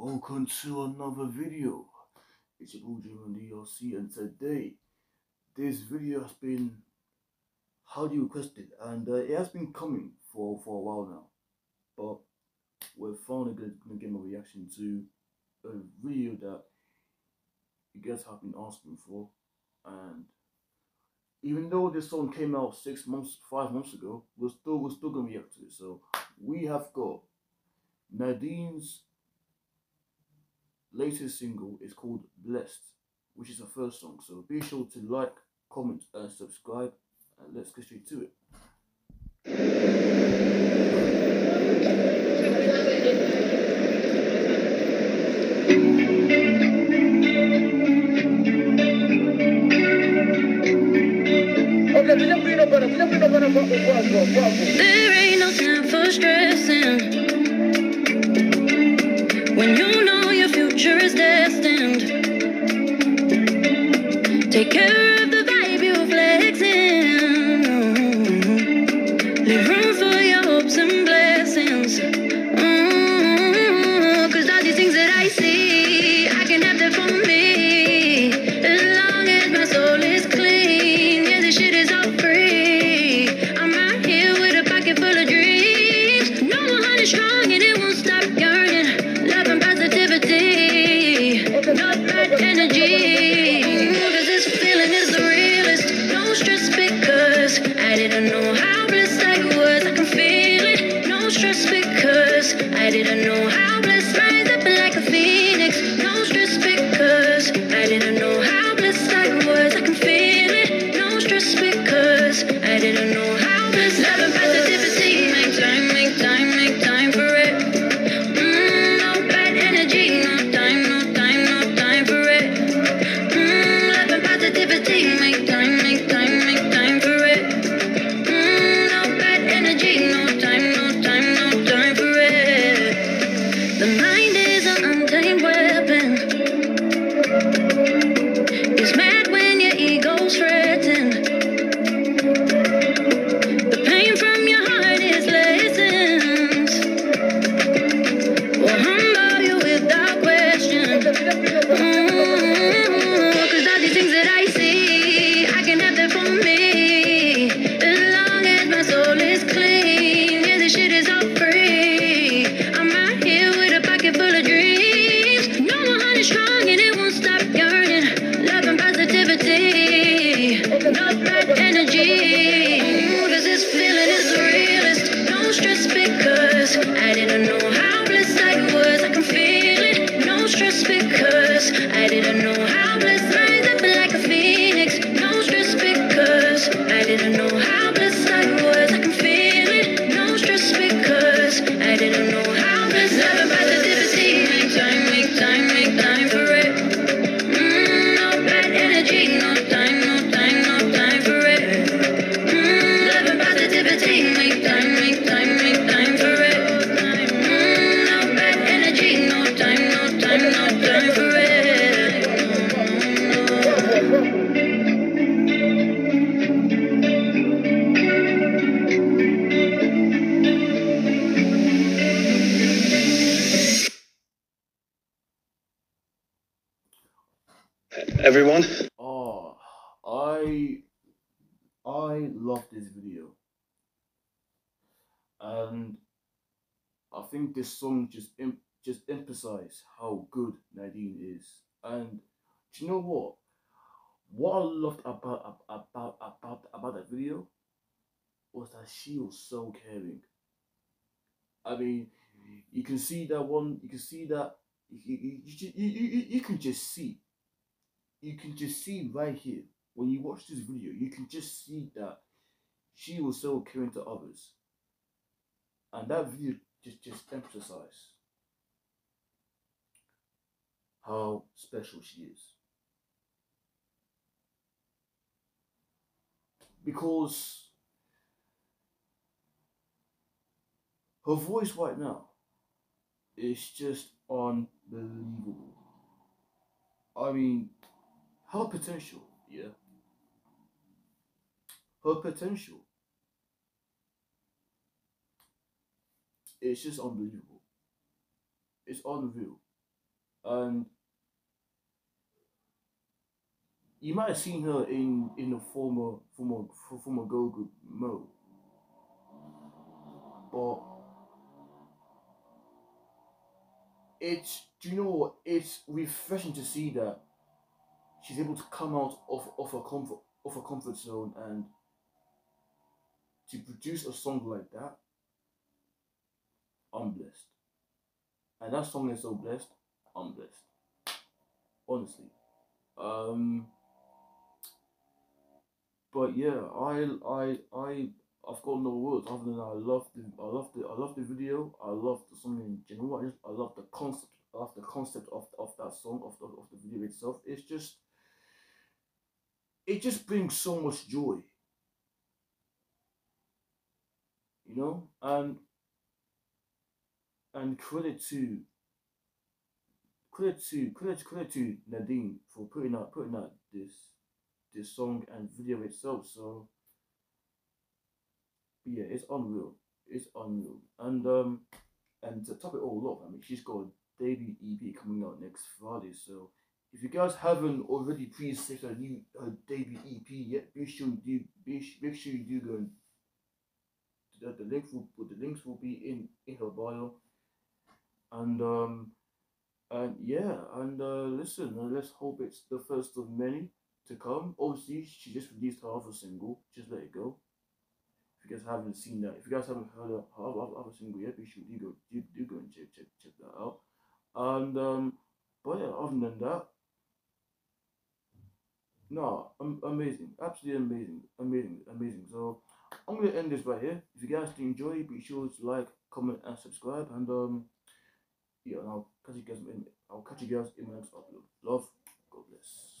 welcome to another video. It's your boy Jim DLC and today this video has been highly requested and uh, it has been coming for, for a while now. But we're finally to give a reaction to a video that you guys have been asking for and even though this song came out six months, five months ago, we're still we're still gonna react to it. So we have got Nadine's latest single is called Blessed, which is her first song. So be sure to like, comment, and subscribe. And let's get straight to it. There ain't no time for stressing. Take care know how mind is an untamed weapon. Stress because I didn't know how everyone. Oh, I I love this video, and I think this song just just emphasize how good Nadine is. And do you know what? What I loved about about about about that video was that she was so caring. I mean, you can see that one. You can see that. You, you, you, you, you, you can just see you can just see right here when you watch this video you can just see that she was so caring to others. And that video just just emphasized how special she is. Because her voice right now is just unbelievable. I mean her potential, yeah. Her potential it's just unbelievable. It's unreal. and you might have seen her in in the former former former girl group Mo, but it's do you know what? It's refreshing to see that she's able to come out of of her comfort of her comfort zone and to produce a song like that. I'm blessed, and that song is so blessed. I'm blessed, honestly. Um, but yeah, I I I I've got no words other than I love the I love the I love the video. I love the song in general. I just I love the concept. I love the concept of, of that song of the of the video itself. It's just it just brings so much joy. You know, and and credit to credit to credit credit to Nadine for putting out putting out this this song and video itself. So yeah, it's unreal. It's unreal. And um and to top it all off, I mean she's got a debut EP coming out next Friday. So if you guys haven't already pre-saved her new her debut EP yet, be sure you do be make sure you do go and the, the link will the links will be in in her bio. And um and yeah, and uh listen, uh, let's hope it's the first of many to come. Obviously, she just released her other single, Just Let It Go. If you guys haven't seen that, if you guys haven't heard of her other, single yet, be sure you go do, do go and check check check that out. And um, but yeah, other than that, no, amazing, absolutely amazing, amazing, amazing. So I'm gonna end this right here. If you guys did enjoy, be sure to like, comment, and subscribe. And um, yeah, and I'll catch you guys in. I'll catch you guys in my next upload. Love, God bless.